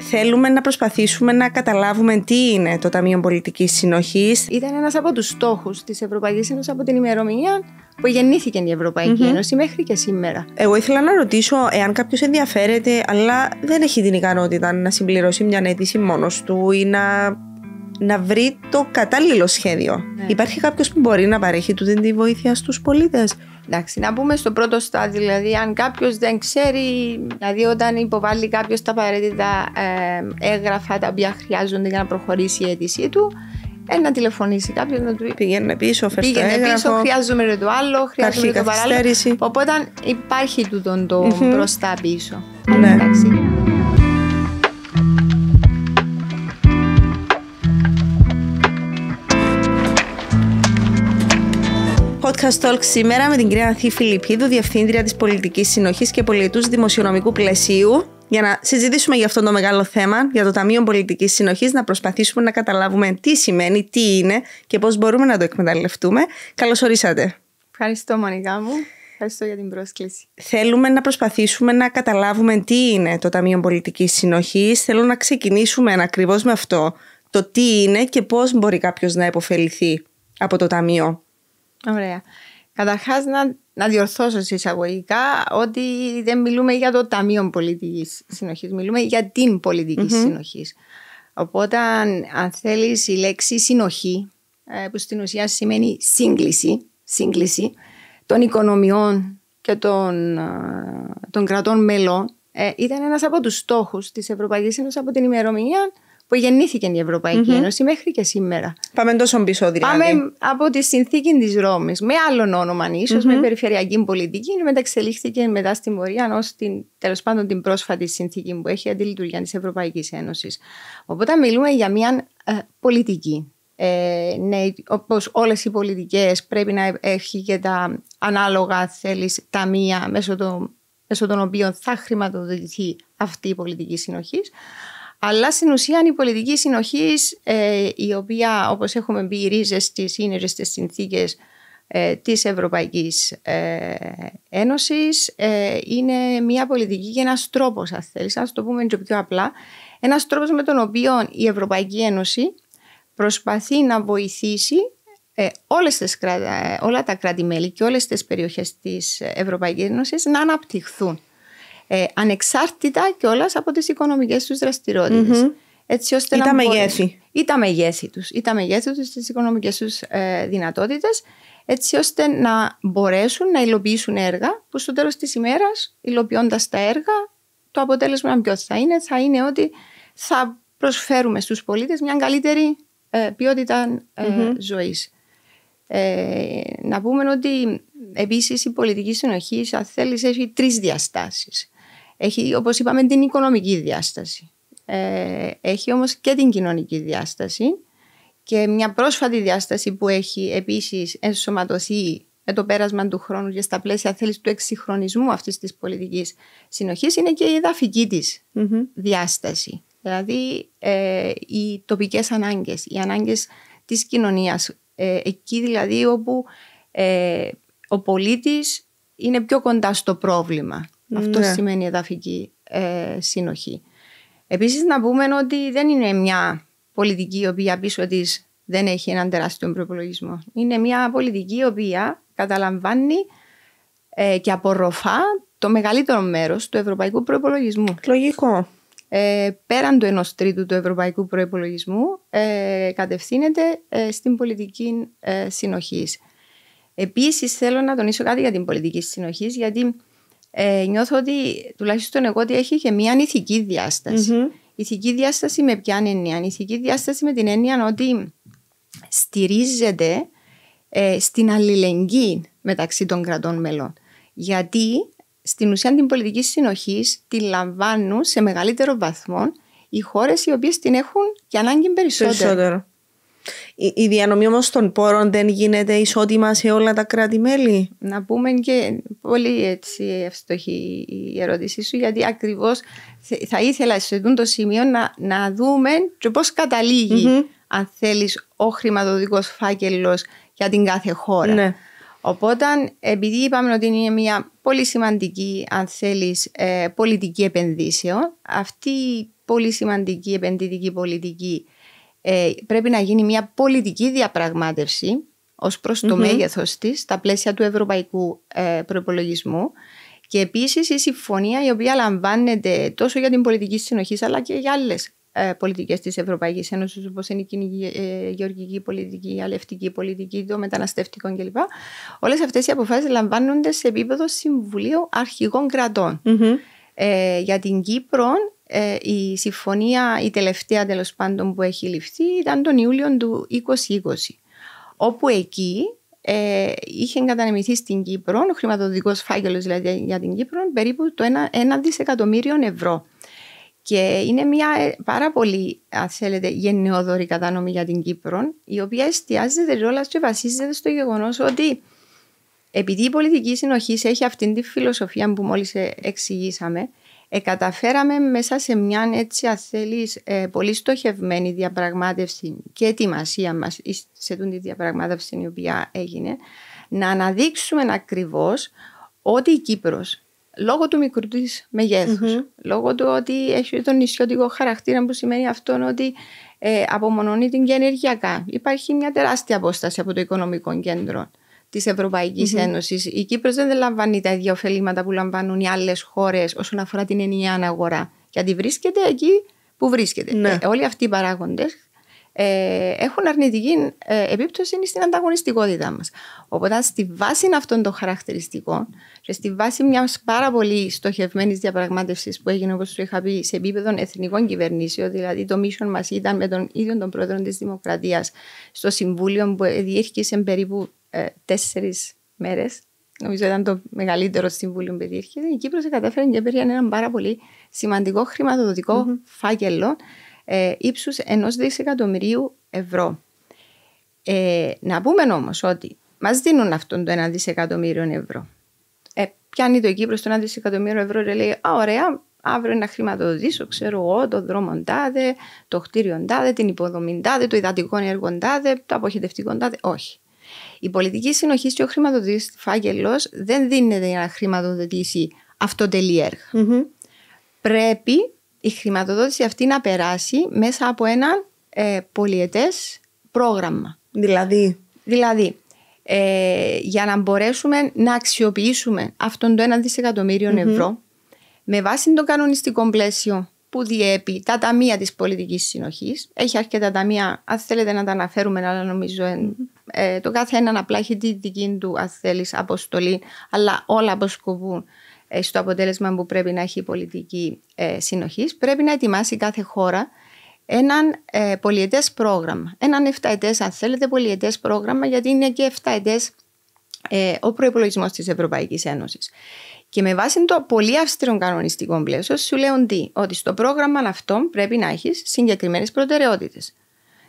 Θέλουμε να προσπαθήσουμε να καταλάβουμε τι είναι το Ταμείο Πολιτικής Συνοχής. Ήταν ένας από τους στόχους της Ευρωπαϊκής Ένωσης από την ημερομηνία που γεννήθηκε η Ευρωπαϊκή Ένωση μέχρι και σήμερα. Εγώ ήθελα να ρωτήσω εάν κάποιος ενδιαφέρεται, αλλά δεν έχει την ικανότητα να συμπληρώσει μια αίτηση μόνος του ή να, να βρει το κατάλληλο σχέδιο. Ναι. Υπάρχει κάποιος που μπορεί να παρέχει τούτη τη βοήθεια στους πολίτες; Εντάξει, να πούμε στο πρώτο στάδιο, δηλαδή, αν κάποιος δεν ξέρει, δηλαδή, όταν υποβάλλει κάποιος τα απαραίτητα ε, έγγραφα τα οποία χρειάζονται για να προχωρήσει η αίτησή του, ε, να τηλεφωνήσει κάποιο να του πει. Πήγαινε πίσω, φέρει το Πήγαινε πίσω, έγγραφο. χρειάζομαι το άλλο, χρειάζομαι Υπάρχει το παράλληλο. καθυστέρηση. Οπότε υπάρχει τούτο το μπροστά πίσω. Ναι. Εντάξει. Podcast Talk σήμερα με την κυρία Ανθή Φιλιππίδου, Διευθύντρια της Πολιτικής Συνοχής και Πολιτούς Δημοσιονομικού Πλαισίου, για να συζητήσουμε για αυτό το μεγάλο θέμα, για το Ταμείο Πολιτικής Συνοχής, να προσπαθήσουμε να καταλάβουμε τι σημαίνει, τι είναι και πώς μπορούμε να το εκμεταλλευτούμε. Καλώς ορίσατε. Ευχαριστώ, Μονικά μου. Ευχαριστώ για την πρόσκληση. Θέλουμε να προσπαθήσουμε να καταλάβουμε τι είναι το Ταμείο Πολιτικής Συνοχής. Θέλω να ξεκινήσουμε ακριβώς με αυτό. Το τι είναι και πώς μπορεί κάποιος να επωφεληθεί από το Ταμείο. Ωραία. Καταρχάς, να, να διορθώσω σε εισαγωγικά ότι δεν μιλούμε για το Ταμείο Πολιτικής Συνοχής, μιλούμε για την πολιτικη συνοχής. Οπότε, αν, αν θέλεις, η λέξη συνοχή, ε, που στην ουσία σημαίνει σύγκληση, σύγκληση των οικονομιών και των, ε, των κρατών μελών, ε, ήταν ένας από τους στόχους της Ευρωπαϊκής Ένωσης από την ημερομηνία που γεννήθηκε η ευρωπαικη Ένωση μέχρι και σήμερα. Πάμε τόσο πίσω δηλαδή. Πάμε από τη συνθήκη της Ρώμης, με άλλον όνομα ίσως, με περιφερειακή πολιτική, μεταξελίχθηκε μετά στην πορεία ως την, τέλος πάντων την πρόσφατη συνθήκη που έχει αντιλειτουργία της Ευρωπαϊκής Ένωσης. Οπότε μιλούμε για μια ε, πολιτική. Ε, ναι, όπως όλες οι πολιτικές πρέπει να έχει και τα ανάλογα θέλεις ταμεία μέσω, το, μέσω των οποίων θα χρηματοδοτηθεί αυτή η πολιτική συνοχής. Αλλά στην ουσία η πολιτική συνοχής, ε, η οποία όπως έχουμε πει, οι ρίζες της είναι στι συνθήκες ε, της Ευρωπαϊκής ε, Ένωσης, ε, είναι μια πολιτική και ένας τρόπος, αν θέλεις, να το πούμε και πιο απλά, ένας τρόπος με τον οποίο η Ευρωπαϊκή Ένωση προσπαθεί να βοηθήσει ε, όλες τις, κρα- ε, όλα τα κράτη-μέλη και όλες τις περιοχές της Ευρωπαϊκής Ένωσης να αναπτυχθούν ε, ανεξάρτητα κιόλας από τις οικονομικές τους δραστηριότητες. Έτσι ώστε Ή να τα μπορέσουν- μεγέθη. Ή τα μεγέθη τους. Ή τα μεγέθη τους, τις οικονομικές τους ε, δυνατότητες, έτσι ώστε να μπορέσουν να υλοποιήσουν έργα που στο τέλος της ημέρας, υλοποιώντας τα έργα, το αποτέλεσμα ποιος θα είναι, θα είναι ότι θα προσφέρουμε στους πολίτες μια καλύτερη ε, ποιότητα ε, ζωής. Ε, να πούμε ότι επίσης η πολιτική συνοχή, αν θέλεις, έχει τρεις διαστάσεις. Έχει, όπως είπαμε, την οικονομική διάσταση. Ε, έχει όμως και την κοινωνική διάσταση και μια πρόσφατη διάσταση που έχει επίσης ενσωματωθεί με το πέρασμα του χρόνου και στα πλαίσια θέλεις του εξυγχρονισμού αυτής της πολιτικής συνοχής είναι και η εδαφική της διάσταση. Δηλαδή ε, οι τοπικές ανάγκες, οι ανάγκες της κοινωνίας. Ε, εκεί δηλαδή όπου ε, ο πολίτης είναι πιο κοντά στο πρόβλημα. Αυτό Ναι. σημαίνει εδαφική ε, συνοχή. Επίσης να πούμε ότι δεν είναι μια πολιτική η οποία πίσω της δεν έχει έναν τεράστιο προπολογισμό. Είναι μια πολιτική η οποία καταλαμβάνει ε, και απορροφά το μεγαλύτερο μέρος του ευρωπαϊκού προπολογισμού. Λογικό. Ε, πέραν του ενός τρίτου του ευρωπαϊκού προϋπολογισμού ε, κατευθύνεται ε, στην πολιτική ε, συνοχής. Επίσης θέλω να τονίσω κάτι για την πολιτική συνοχής γιατί ε, νιώθω ότι τουλάχιστον εγώ ότι έχει και μια ηθική διάσταση. Ηθική διάσταση με ποια έννοια; Ηθική διάσταση με την έννοια ότι στηρίζεται ε, στην αλληλεγγύη μεταξύ των κρατών μελών. Γιατί στην ουσία την πολιτική συνοχή τη λαμβάνουν σε μεγαλύτερο βαθμό οι χώρες οι οποίες την έχουν και ανάγκη περισσότερο. Περισσότερο. Η, η διανομή όμως των πόρων δεν γίνεται ισότιμα σε όλα τα κράτη-μέλη; Να πούμε και πολύ έτσι εύστοχη η ερώτησή σου γιατί ακριβώς θε- θα ήθελα σε αυτό το σημείο να, να δούμε και πώς καταλήγει αν θέλεις ο χρηματοδοτικός φάκελος για την κάθε χώρα. Ναι. Οπότε, επειδή είπαμε ότι είναι μια πολύ σημαντική, αν θέλεις, ε, πολιτική επενδύσεων, αυτή η πολύ σημαντική επενδυτική πολιτική, ε, πρέπει να γίνει μια πολιτική διαπραγμάτευση ως προς το mm μέγεθος της στα πλαίσια του ευρωπαϊκού ε, προπολογισμού. Και επίσης η συμφωνία η οποία λαμβάνεται τόσο για την πολιτική συνοχή αλλά και για άλλες ε, πολιτικές της Ευρωπαϊκής Ένωσης όπως είναι η ε, γεωργική πολιτική, η αλευτική πολιτική, το μεταναστευτικό κλπ. Όλες αυτές οι αποφάσεις λαμβάνονται σε επίπεδο Συμβουλίου Αρχηγών Ε, για την Κύπρο ε, η συμφωνία, η τελευταία τέλος πάντων που έχει ληφθεί ήταν τον Ιούλιο του 2020 όπου εκεί ε, είχε κατανεμηθεί στην Κύπρο, ο χρηματοδοτικός φάκελος δηλαδή για την Κύπρο, περίπου το 1, 1 δισεκατομμύριο ευρώ. Και είναι μια ε, πάρα πολύ, αν θέλετε, γενναιόδορη κατανομή για την Κύπρο, η οποία εστιάζεται ρόλας και βασίζεται στο γεγονός ότι επειδή η πολιτική συνοχή έχει αυτήν τη φιλοσοφία που μόλις ε, εξηγήσαμε, ε, καταφέραμε μέσα σε μια έτσι αν ε, πολύ στοχευμένη διαπραγμάτευση και ετοιμασία μας σε τη διαπραγμάτευση η οποία έγινε να αναδείξουμε ακριβώς ότι η Κύπρος λόγω του μικρού της μεγεθους λόγω του ότι έχει τον νησιωτικό χαρακτήρα που σημαίνει αυτό ότι ε, απομονώνει την και ενεργειακά. Υπάρχει μια τεράστια απόσταση από το οικονομικό κέντρο της Ευρωπαϊκής mm-hmm. Ένωσης. Η Κύπρος δεν λαμβάνει τα ίδια ωφελήματα που λαμβάνουν οι άλλες χώρες όσον αφορά την ενιαία αγορά. Γιατί βρίσκεται εκεί που βρίσκεται. Ναι. Ε, όλοι αυτοί οι παράγοντες ε, έχουν αρνητική ε, επίπτωση στην ανταγωνιστικότητά μας. Οπότε, στη βάση αυτών των χαρακτηριστικών και στη βάση μιας πάρα πολύ στοχευμένης διαπραγμάτευσης που έγινε, όπως σου είχα πει, σε επίπεδο εθνικών κυβερνήσεων, δηλαδή το mission μας ήταν με τον ίδιο τον πρόεδρο της Δημοκρατίας στο Συμβούλιο που διήρκησε περίπου ε, τέσσερις μέρες. Νομίζω ήταν το μεγαλύτερο συμβούλιο που διήρχεται. Η Κύπρος κατέφερε και πήρε ένα πάρα πολύ σημαντικό χρηματοδοτικό mm-hmm. φάκελο ε, ύψους ενός δισεκατομμυρίου ευρώ. Ε, να πούμε όμως ότι μας δίνουν αυτόν το ένα δισεκατομμύριο ευρώ. Ε, πιάνει το Κύπρος το ένα δισεκατομμύριο ευρώ και λέει «Α, ωραία, αύριο να χρηματοδοτήσω, ξέρω εγώ, το δρόμο τάδε, το κτίριο τάδε, την υποδομή τάδε, το υδατικό έργο τάδε, το αποχετευτικό τάδε». Όχι. Η πολιτική συνοχή και ο χρηματοδοτής φάκελος δεν δίνεται για να χρηματοδοτήσει αυτοτελή Πρέπει η χρηματοδότηση αυτή να περάσει μέσα από ένα ε, πολιετές πρόγραμμα. Δηλαδή; Δηλαδή, ε, για να μπορέσουμε να αξιοποιήσουμε αυτόν το 1 δισεκατομμυριο ευρώ με βάση το κανονιστικό πλαίσιο που διέπει τα ταμεία της πολιτικής συνοχής. Έχει αρκετά ταμεία, αν θέλετε να τα αναφέρουμε, αλλά νομίζω ε, το κάθε έναν απλά έχει τη δική του, αν θέλεις, αποστολή, αλλά όλα αποσκοπούν ε, στο αποτέλεσμα που πρέπει να έχει η πολιτική ε, συνοχής. Πρέπει να ετοιμάσει κάθε χώρα έναν ε, πολιετές πρόγραμμα. Έναν 7 ετές, αν θέλετε, πολιετές πρόγραμμα, γιατί είναι και 7 ετές ε, ο προπολογισμό της Ευρωπαϊκής Ένωσης. Και με βάση το πολύ αυστηρό κανονιστικό πλαίσιο, σου λέω τι, ότι στο πρόγραμμα αυτό πρέπει να έχεις συγκεκριμένες προτεραιότητες.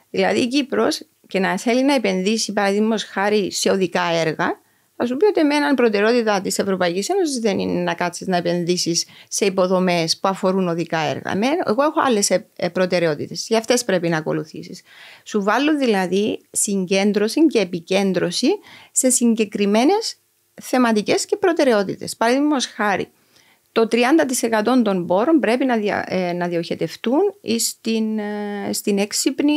Δηλαδή, η Κύπρος και να θέλει να επενδύσει, παραδείγματος χάρη, σε οδικά έργα, θα σου πει ότι με έναν προτεραιότητα της Ευρωπαϊκής Ένωσης δεν είναι να κάτσεις να επενδύσεις σε υποδομές που αφορούν οδικά έργα. Εγώ έχω άλλες προτεραιότητες. Για αυτές πρέπει να ακολουθήσεις. Σου βάλω δηλαδή συγκέντρωση και επικέντρωση σε συγκεκριμένες θεματικές και προτεραιότητες. Παραδείγματος χάρη, το 30% των πόρων πρέπει να, δια, ε, να διοχετευτούν στην, ε, στην έξυπνη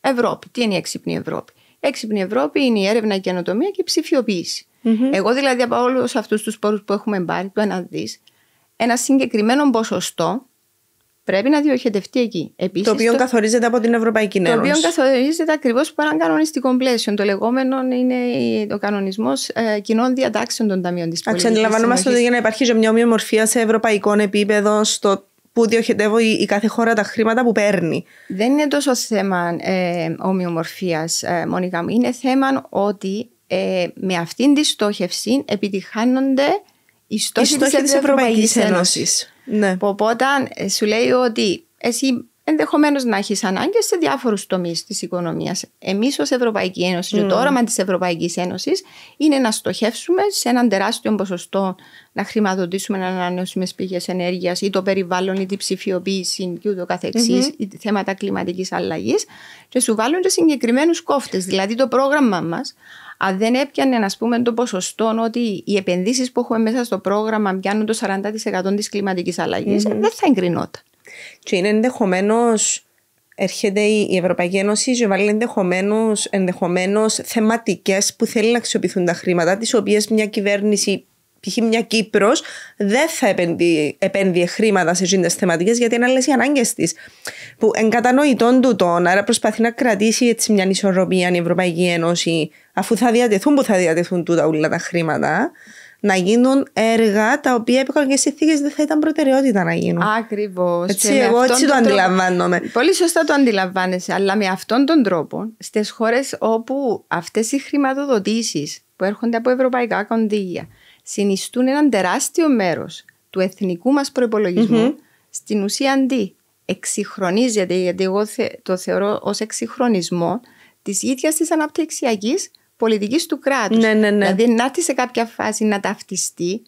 Ευρώπη. Τι είναι η έξυπνη Ευρώπη; Έξυπνη Ευρώπη είναι η έρευνα, η καινοτομία και η ψηφιοποίηση. Mm-hmm. Εγώ δηλαδή από όλους αυτούς τους πόρους που έχουμε πάρει, το ένα δις, ένα συγκεκριμένο ποσοστό πρέπει να διοχετευτεί εκεί. Επίσης, το οποίο το... καθορίζεται από την Ευρωπαϊκή Ένωση. Το οποίο καθορίζεται ακριβώς από έναν κανονιστικό πλαίσιο. Το λεγόμενο είναι ο κανονισμός ε, κοινών διατάξεων των ταμείων της πολιτικής. Αντιλαμβανόμαστε ότι για να υπάρχει μια ομοιομορφία σε ευρωπαϊκό επίπεδο στο που διοχετεύω η, η κάθε χώρα τα χρήματα που παίρνει. Δεν είναι τόσο θέμα ε, ομοιομορφίας, ε, Μόνικα μου. Είναι θέμα ότι ε, με αυτήν τη στόχευση επιτυχάνονται οι στόχοι, της Ευρωπαϊκής Ένωσης. Ναι. Οπότε ε, σου λέει ότι εσύ ενδεχομένως να έχεις ανάγκες σε διάφορους τομείς της οικονομίας. Εμείς ως Ευρωπαϊκή Ένωση, mm. το όραμα της Ευρωπαϊκής Ένωσης είναι να στοχεύσουμε σε έναν τεράστιο ποσοστό να χρηματοδοτήσουμε ανανεώσιμε πηγές ενέργειας ή το περιβάλλον ή την ψηφιοποίηση και ούτω καθεξής, ή θέματα κλιματικής αλλαγής. Και σου βάλουν και συγκεκριμένους κόφτες. Δηλαδή το πρόγραμμα μας αν δεν έπιανε, ας πούμε, το ποσοστό ότι οι επενδύσεις που έχουμε μέσα στο πρόγραμμα πιάνουν το 40% της κλιματικής αλλαγής, δεν θα εγκρινόταν. Και είναι ενδεχομένως έρχεται η Ευρωπαϊκή Ένωση και βάλει ενδεχομένως ενδεχομένως θεματικές που θέλει να αξιοποιηθούν τα χρήματα, τις οποίες μια κυβέρνηση π.χ. μια Κύπρος δεν θα επένδυε, χρήματα σε ζήντε θεματικές γιατί είναι άλλες οι ανάγκες της. Που εγκατανοητών τούτων, άρα προσπαθεί να κρατήσει έτσι μια ισορροπία η Ευρωπαϊκή Ένωση, αφού θα διατεθούν που θα διατεθούν τούτα όλα τα χρήματα, να γίνουν έργα τα οποία επί κανονικέ συνθήκε δεν θα ήταν προτεραιότητα να γίνουν. Ακριβώς. Έτσι, εγώ έτσι το αντιλαμβάνομαι. Πολύ σωστά το αντιλαμβάνεσαι, αλλά με αυτόν τον τρόπο στις χώρες όπου αυτές οι χρηματοδοτήσεις που έρχονται από ευρωπαϊκά κονδύλια συνιστούν έναν τεράστιο μέρος του εθνικού μας προπολογισμού, στην ουσία αντί εξυγχρονίζεται, γιατί εγώ το θεωρώ ως εξυγχρονισμό της ίδιας της αναπτυξιακής πολιτικής του κράτους. Ναι, ναι, ναι. Δηλαδή να έρθει σε κάποια φάση να ταυτιστεί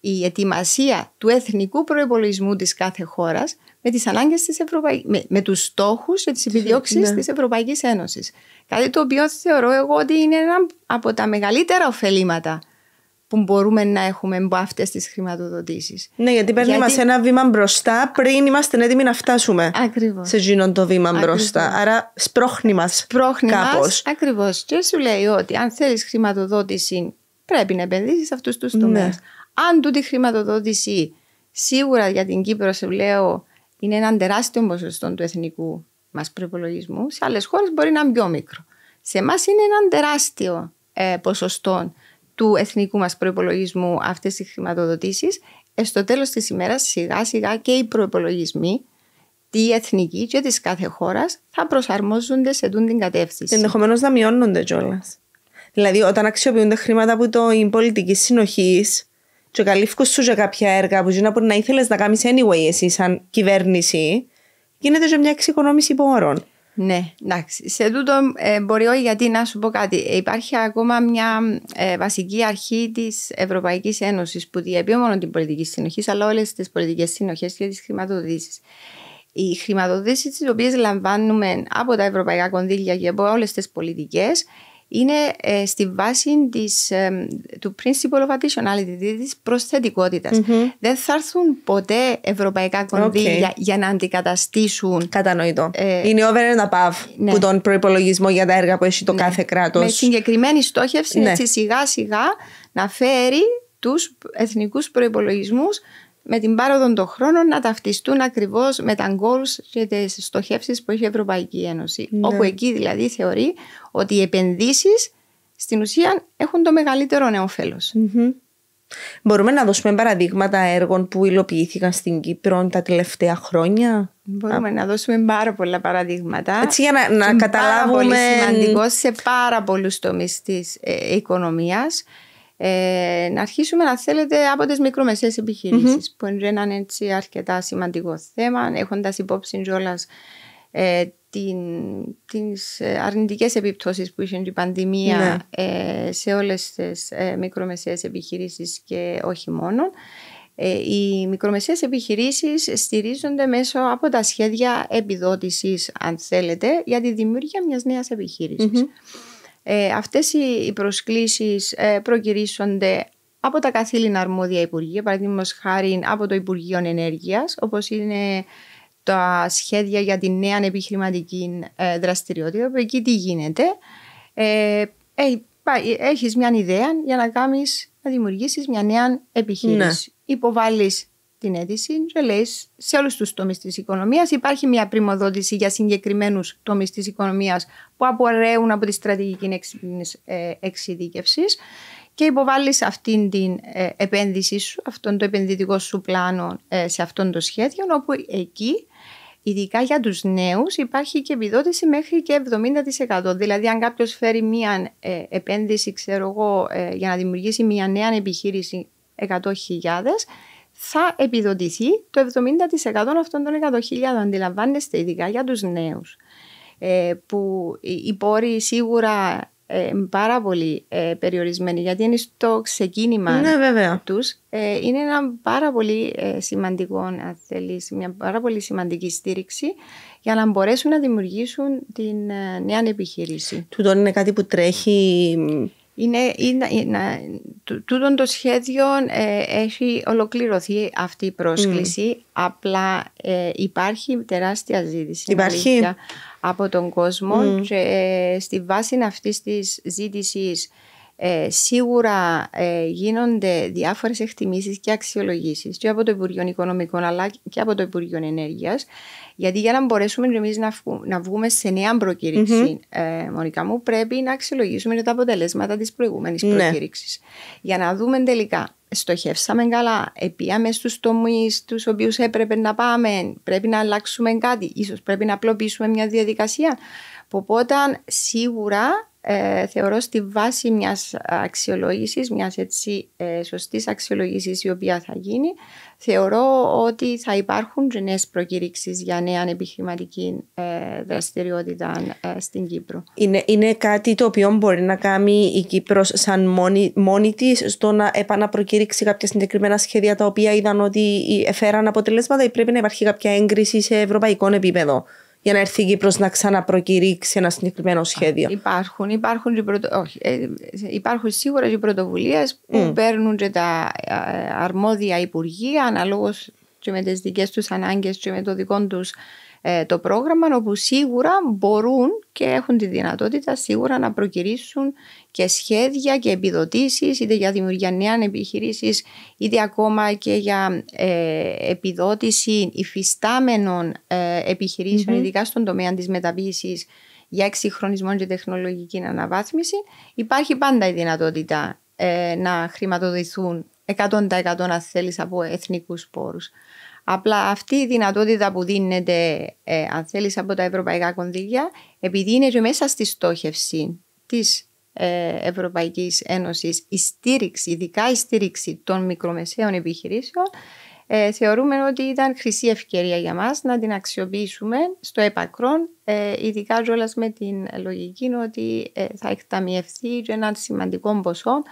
η ετοιμασία του εθνικού προπολογισμού της κάθε χώρας με τις ανάγκες της Ευρωπαϊκή. με, με τους στόχους και τις επιδιώξεις ναι. της Ευρωπαϊκής Ένωσης. Κάτι το οποίο θεωρώ εγώ ότι είναι ένα από τα μεγαλύτερα ωφελήματα που μπορούμε να έχουμε από αυτές τις χρηματοδοτήσεις. Ναι, γιατί παίρνει γιατί... μας ένα βήμα μπροστά πριν είμαστε έτοιμοι να φτάσουμε Ακριβώς. σε γίνον το βήμα Ακριβώς. μπροστά. Άρα σπρώχνει μας. Σπρώχνει μας. Ακριβώς. Και σου λέει ότι αν θέλεις χρηματοδότηση, πρέπει να επενδύσεις σε αυτούς τους τομείς. Ναι. Αν τούτη χρηματοδότηση σίγουρα για την Κύπρο, σου λέω, είναι ένα τεράστιο ποσοστό του εθνικού μας προπολογισμού, σε άλλες χώρες μπορεί να είναι πιο μικρό. Σε εμάς είναι ένα τεράστιο ε, ποσοστό του εθνικού μας προϋπολογισμού αυτές οι χρηματοδοτήσεις, ε, στο τέλος της ημέρας σιγά σιγά και οι προϋπολογισμοί τη εθνική και της κάθε χώρας θα προσαρμόζονται σε τούν την κατεύθυνση. Ενδεχομένως να μειώνονται κιόλας. Δηλαδή, όταν αξιοποιούνται χρήματα από το πολιτική συνοχής, και καλύφκουν σου για κάποια έργα που μπορεί να ήθελες να κάνεις anyway εσύ, σαν κυβέρνηση, γίνεται και μια εξοικονόμηση πόρων. Ναι, εντάξει. Σε τούτο ε, μπορεί όχι γιατί να σου πω κάτι. Υπάρχει ακόμα μια ε, βασική αρχή της Ευρωπαϊκής Ένωσης που διέπει μόνο την πολιτική συνοχής, αλλά όλες τις πολιτικές συνοχές και τις χρηματοδοτήσεις. Οι χρηματοδοτήσεις τις οποίες λαμβάνουμε από τα ευρωπαϊκά κονδύλια και από όλες τις πολιτικές είναι ε, στη βάση της, ε, του principle of additionality, δηλαδή της προσθετικότητας. Mm-hmm. Δεν θα έρθουν ποτέ ευρωπαϊκά κονδύλια okay. για να αντικαταστήσουν. Κατανοητό. Ε, είναι over and above ναι. που τον προπολογισμό για τα έργα που έχει το ναι. κάθε κράτος. Με συγκεκριμένη στόχευση ναι. έτσι σιγά σιγά να φέρει τους εθνικούς προϋπολογισμούς με την πάροδο των χρόνων να ταυτιστούν ακριβώς με τα goals και τις στοχεύσεις που έχει η Ευρωπαϊκή Ένωση. Ναι. Όπου εκεί δηλαδή θεωρεί ότι οι επενδύσεις στην ουσία έχουν το μεγαλύτερο νεοφέλο. Mm-hmm. Μπορούμε να δώσουμε παραδείγματα έργων που υλοποιήθηκαν στην Κύπρο τα τελευταία χρόνια; Μπορούμε να δώσουμε πάρα πολλά παραδείγματα. Έτσι για να, να καταλάβουμε. Πάρα πολύ σημαντικό σε πάρα πολλούς τομείς της ε, οικονομίας. Ε, να αρχίσουμε να θέλετε από τις μικρομεσαίες επιχειρήσεις mm-hmm. που είναι ένα έτσι αρκετά σημαντικό θέμα έχοντας υπόψη κιόλας ε, την, τις ε, αρνητικές επιπτώσεις που είχε η πανδημία ναι. ε, σε όλες τις ε, μικρομεσαίες επιχειρήσεις και όχι μόνο. Ε, οι μικρομεσαίες επιχειρήσεις στηρίζονται μέσω από τα σχέδια επιδότησης, αν θέλετε, για τη δημιουργία μιας νέας ε, αυτές οι προσκλήσεις ε, προκυρήσονται από τα καθήλυνα αρμόδια υπουργεία, παραδείγματος χάρη από το Υπουργείο Ενέργειας, όπως είναι τα σχέδια για τη νέα επιχειρηματική ε, δραστηριότητα, που εκεί τι γίνεται. Ε, ε, έχεις μια ιδέα για να κάνεις, να δημιουργήσεις μια νέα επιχείρηση. Ναι. Υποβάλλεις την αίτηση και λέει σε όλους τους τομείς της οικονομίας υπάρχει μια πρημοδότηση για συγκεκριμένους τομείς της οικονομίας που απορρέουν από τη στρατηγική ε, εξειδίκευσης και υποβάλλεις αυτήν την ε, επένδυσή σου, αυτόν το επενδυτικό σου πλάνο ε, σε αυτόν το σχέδιο, όπου εκεί Ειδικά για τους νέους υπάρχει και επιδότηση μέχρι και 70%. Δηλαδή αν κάποιος φέρει μία επένδυση ξέρω εγώ, για να δημιουργήσει μία νέα επιχείρηση 100.000 θα επιδοτηθεί το 70% αυτών των 100.000. Αντιλαμβάνεστε, ειδικά για τους νέους, ε, που οι πόροι σίγουρα ε, πάρα πολύ ε, περιορισμένοι, γιατί είναι στο ξεκίνημα ναι, βέβαια. τους. Ε, είναι ένα πάρα πολύ ε, σημαντικό, αν θέλεις, μια πάρα πολύ σημαντική στήριξη για να μπορέσουν να δημιουργήσουν την νέα επιχείρηση. Τούτο είναι κάτι που τρέχει Είναι, είναι, είναι, τούτο το σχέδιο ε, έχει ολοκληρωθεί αυτή η πρόσκληση. Απλά ε, υπάρχει τεράστια ζήτηση. Υπάρχει. από τον κόσμο και ε, στη βάση αυτής της ζήτησης ε, σίγουρα ε, γίνονται διάφορες εκτιμήσεις και αξιολογήσεις και από το Υπουργείο Οικονομικών αλλά και από το Υπουργείο Ενέργειας γιατί για να μπορέσουμε εμείς να, να βγούμε σε νέα προκήρυξη ε, Μονικά μου πρέπει να αξιολογήσουμε τα αποτελέσματα της προηγούμενης ναι. προκήρυξης για να δούμε τελικά στοχεύσαμε καλά, επίαμε στους τομείς τους οποίους έπρεπε να πάμε, πρέπει να αλλάξουμε κάτι, ίσως πρέπει να απλοποιήσουμε μια διαδικασία. Οπότε σίγουρα ε, θεωρώ στη βάση μιας αξιολόγησης, μιας έτσι ε, σωστής αξιολόγησης η οποία θα γίνει, θεωρώ ότι θα υπάρχουν και νέες προκήρυξεις για νέα επιχειρηματική ε, δραστηριότητα ε, στην Κύπρο. Είναι, είναι κάτι το οποίο μπορεί να κάνει η Κύπρος σαν μόνη, μόνη της στο να επαναπροκήρυξει κάποια συγκεκριμένα σχέδια τα οποία είδαν ότι έφεραν αποτελέσματα ή πρέπει να υπάρχει κάποια έγκριση σε ευρωπαϊκό επίπεδο; Για να έρθει η Κύπρος να ξαναπροκηρύξει ένα συγκεκριμένο σχέδιο. Υπάρχουν, υπάρχουν, και πρωτο... Όχι, ε, υπάρχουν σίγουρα και πρωτοβουλίες που mm. παίρνουν και τα ε, αρμόδια υπουργεία αναλόγως και με τις δικές τους ανάγκες και με το δικό τους ε, το πρόγραμμα όπου σίγουρα μπορούν και έχουν τη δυνατότητα σίγουρα να προκυρήσουν και σχέδια και επιδοτήσεις είτε για δημιουργία νέων επιχειρήσεις είτε ακόμα και για ε, επιδότηση υφιστάμενων ε, επιχειρήσεων mm-hmm. ειδικά στον τομέα της μεταποίησης για εξυγχρονισμό και τεχνολογική αναβάθμιση υπάρχει πάντα η δυνατότητα ε, να χρηματοδοτηθούν 100% αν θέλεις από εθνικούς πόρους. Απλά αυτή η δυνατότητα που δίνεται, ε, αν θέλεις, από τα ευρωπαϊκά κονδύλια, επειδή είναι και μέσα στη στόχευση της ε, Ευρωπαϊκής Ένωσης η στήριξη, ειδικά η στήριξη των μικρομεσαίων επιχειρήσεων, ε, θεωρούμε ότι ήταν χρυσή ευκαιρία για μας να την αξιοποιήσουμε στο επακρόν, ε, ειδικά κιόλα με την λογική ότι ε, θα εκταμιευθεί και ένα σημαντικό ποσό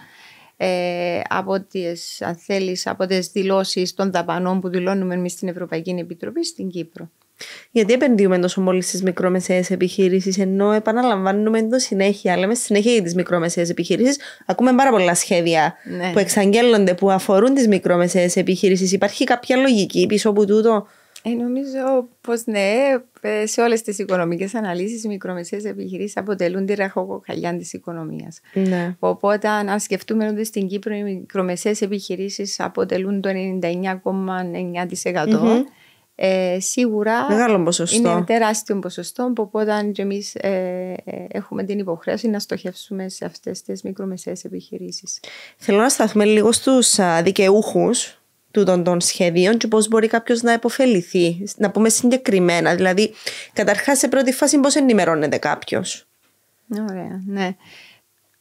ε, από τις, αν θέλεις, από τις δηλώσεις των δαπανών που δηλώνουμε εμείς στην Ευρωπαϊκή Επιτροπή στην Κύπρο. Γιατί επενδύουμε τόσο πολύ στις μικρομεσαίες επιχειρήσεις, ενώ επαναλαμβάνουμε το συνέχεια. Λέμε συνέχεια για τις μικρομεσαίες επιχειρήσεις. Ακούμε πάρα πολλά σχέδια ναι. που εξαγγέλλονται που αφορούν τις μικρομεσαίες επιχειρήσεις. Υπάρχει κάποια λογική πίσω από τούτο; Ε, νομίζω πως ναι, ε, σε όλες τις οικονομικές αναλύσεις, οι μικρομεσαίες επιχειρήσεις αποτελούν τη ραχοκοκαλιά της οικονομίας. Ναι. Οπότε, αν σκεφτούμε ότι στην Κύπρο οι μικρομεσαίες επιχειρήσεις αποτελούν το 99,9%. mm Ε, σίγουρα Μεγάλο ποσοστό. είναι τεράστιο ποσοστό οπότε και εμείς ε, ε, έχουμε την υποχρέωση να στοχεύσουμε σε αυτές τις μικρομεσαίες επιχειρήσεις. Θέλω να σταθούμε λίγο στους δικαιούχους τούτων των σχεδίων και πώς μπορεί κάποιος να επωφεληθεί, να πούμε συγκεκριμένα. Δηλαδή, καταρχάς σε πρώτη φάση πώς ενημερώνεται κάποιος. Ωραία, ναι.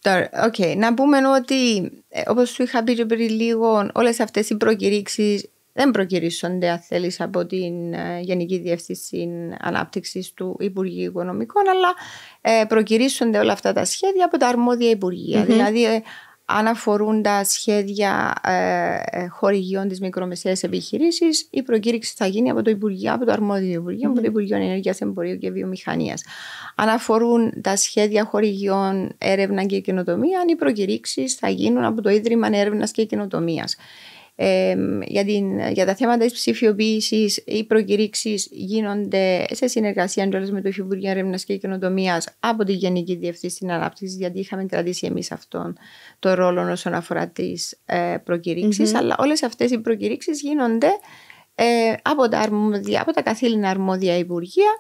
Τώρα, okay, να πούμε ότι, ε, όπως σου είχα πει πριν λίγο, όλες αυτές οι προκηρύξεις δεν προκυρήσονται, αν θέλεις, από την ε, Γενική Διεύθυνση Ανάπτυξης του Υπουργείου Οικονομικών, αλλά ε, προκυρήσονται όλα αυτά τα σχέδια από τα αρμόδια Δηλαδή, ε, αν αφορούν τα σχέδια ε, ε, χορηγιών της μικρομεσαίας επιχειρήσης, η προκήρυξη θα γίνει από το Υπουργείο, από το αρμόδιο Υπουργείο, mm-hmm. από το Υπουργείο Ενέργειας, Εμπορίου και Βιομηχανίας. Αν αφορούν τα σχέδια χορηγιών έρευνα και καινοτομία, οι προκηρύξεις θα γίνουν από το Ίδρυμα Έρευνας και Καινοτομίας για, για τα θέματα της ψηφιοποίησης, οι προκηρύξεις γίνονται σε συνεργασία με το Υφυπουργείο Έρευνας και Καινοτομίας από τη Γενική Διευθύνση Ανάπτυξη, γιατί είχαμε κρατήσει εμείς αυτόν το ρόλο όσον αφορά τις ε, προκηρυξει Αλλά όλες αυτές οι προκηρύξεις γίνονται ε, από, τα αρμόδια, από τα καθήλυνα αρμόδια υπουργεία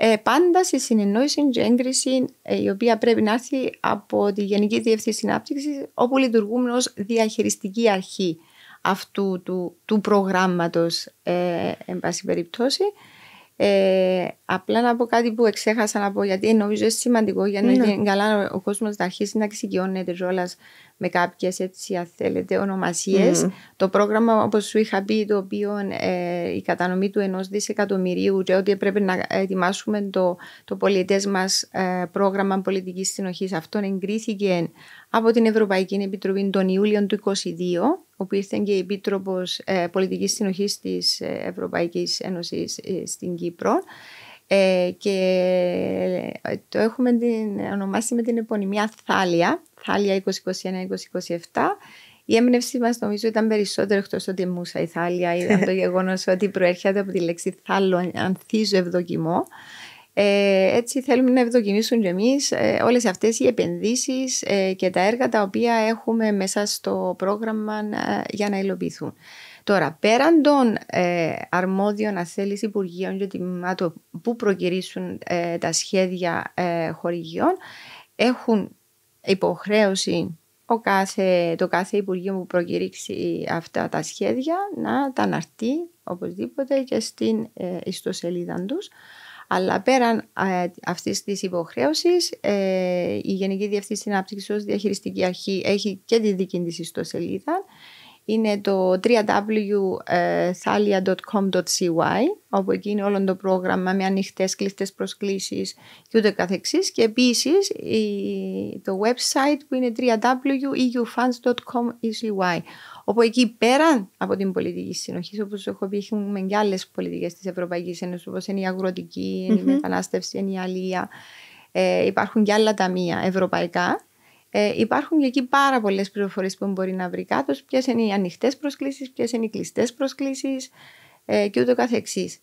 ε, πάντα σε συνεννόηση και έγκριση ε, η οποία πρέπει να έρθει από τη Γενική Διευθύνση Ανάπτυξης όπου λειτουργούμε ως διαχειριστική αρχή αυτού του, του προγράμματος ε, εν πάση περιπτώσει. Ε, απλά να πω κάτι που εξέχασα να πω γιατί νομίζω είναι σημαντικό για να είναι καλά ο κόσμος να αρχίσει να εξοικειώνεται κιόλας με κάποιες έτσι αν θέλετε ονομασίες. Το πρόγραμμα όπως σου είχα πει το οποίο ε, η κατανομή του ενός δισεκατομμυρίου και ότι πρέπει να ετοιμάσουμε το, το πολιτές μας ε, πρόγραμμα πολιτικής συνοχής αυτόν εγκρίθηκε από την Ευρωπαϊκή Επιτροπή τον Ιούλιο του 2022 όπου ήρθε και η Επίτροπος ε, Πολιτικής Συνοχής της ε, Ευρωπαϊκής Ένωσης ε, στην Κύπρο Ε, και το έχουμε την, ονομάσει με την επωνυμία Θάλια, Θάλια 2021-2027. Η έμπνευση μας νομίζω ήταν περισσότερο εκτός ότι μουσα η Θάλια, ήταν το γεγονός ότι προέρχεται από τη λέξη θάλο, ανθίζω ευδοκιμώ. Ε, έτσι θέλουμε να ευδοκιμήσουν και εμείς ε, όλες αυτές οι επενδύσεις ε, και τα έργα τα οποία έχουμε μέσα στο πρόγραμμα ε, για να υλοποιηθούν. Τώρα, πέραν των ε, αρμόδιων αθέλης Υπουργείων και τιμάτων που προκυρήσουν ε, τα σχέδια ε, χορηγιών, έχουν υποχρέωση ο κάθε, το κάθε Υπουργείο που προκηρύξει αυτά τα σχέδια να τα αναρτεί οπωσδήποτε και στην ε, ιστοσελίδα τους. Αλλά πέραν ε, αυτής της υποχρέωσης, ε, η Γενική Διευθύνση Ανάπτυξης ως διαχειριστική αρχή έχει και τη δική της ιστοσελίδα. Είναι το www.thalia.com.cy όπου εκεί είναι όλο το πρόγραμμα με ανοιχτές κλειστές προσκλήσεις και ούτε καθεξής. Και επίσης το website που είναι www.eufunds.com.cy όπου εκεί πέραν από την πολιτική συνοχή, όπως έχω πει, έχουμε και άλλες πολιτικές της Ευρωπαϊκής Ένωσης όπως είναι η αγροτική, είναι η μετανάστευση, είναι η αλία. Ε, υπάρχουν και άλλα ταμεία ευρωπαϊκά ε, υπάρχουν και εκεί πάρα πολλές πληροφορίες που μπορεί να βρει κάτω, ποιες είναι οι ανοιχτές προσκλήσεις, ποιες είναι οι κλειστές προσκλήσεις ε, και ούτω καθεξής.